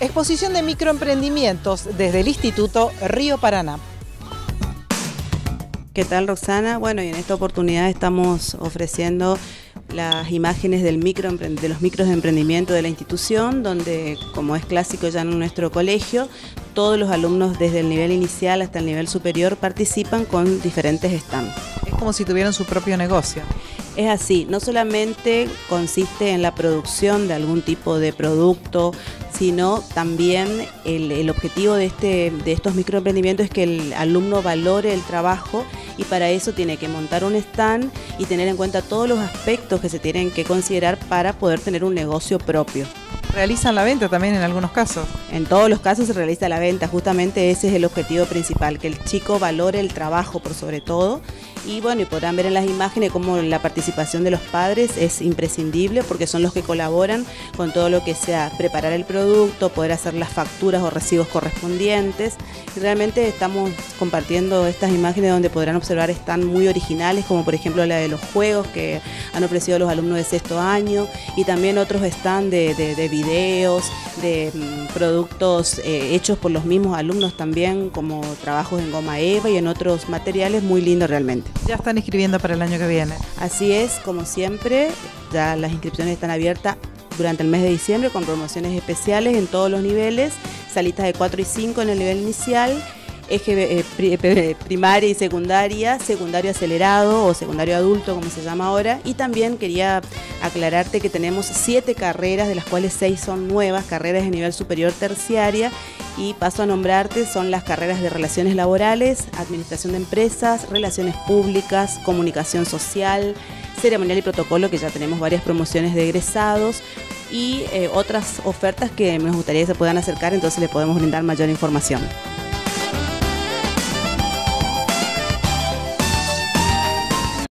Exposición de microemprendimientos desde el Instituto Río Paraná. ¿Qué tal Roxana? Bueno, y en esta oportunidad estamos ofreciendo las imágenes del micro, de los micros de emprendimiento de la institución, donde, como es clásico ya en nuestro colegio, todos los alumnos desde el nivel inicial hasta el nivel superior participan con diferentes stands. Es como si tuvieran su propio negocio. Es así, no solamente consiste en la producción de algún tipo de producto, sino también el, objetivo de, este, de estos microemprendimientos es que el alumno valore el trabajo y para eso tiene que montar un stand y tener en cuenta todos los aspectos que se tienen que considerar para poder tener un negocio propio. ¿Realizan la venta también en algunos casos? En todos los casos se realiza la venta, justamente ese es el objetivo principal, que el chico valore el trabajo por sobre todo y bueno, y podrán ver en las imágenes cómo la participación de los padres es imprescindible porque son los que colaboran con todo lo que sea preparar el producto, poder hacer las facturas o recibos correspondientes. Y realmente estamos compartiendo estas imágenes donde podrán observar están muy originales, como por ejemplo la de los juegos que han ofrecido los alumnos de sexto año y también otros están de, de, videos, de mm, productos eh, hechos por los mismos alumnos también, como trabajos en goma eva y en otros materiales muy lindos realmente. Ya están inscribiendo para el año que viene. Así es, como siempre, ya las inscripciones están abiertas durante el mes de diciembre con promociones especiales en todos los niveles, salitas de 4 y 5 en el nivel inicial eje eh, eh, primaria y secundaria, secundario acelerado o secundario adulto como se llama ahora. Y también quería aclararte que tenemos siete carreras, de las cuales seis son nuevas, carreras de nivel superior terciaria y paso a nombrarte, son las carreras de relaciones laborales, administración de empresas, relaciones públicas, comunicación social, ceremonial y protocolo, que ya tenemos varias promociones de egresados y eh, otras ofertas que me gustaría que se puedan acercar, entonces les podemos brindar mayor información.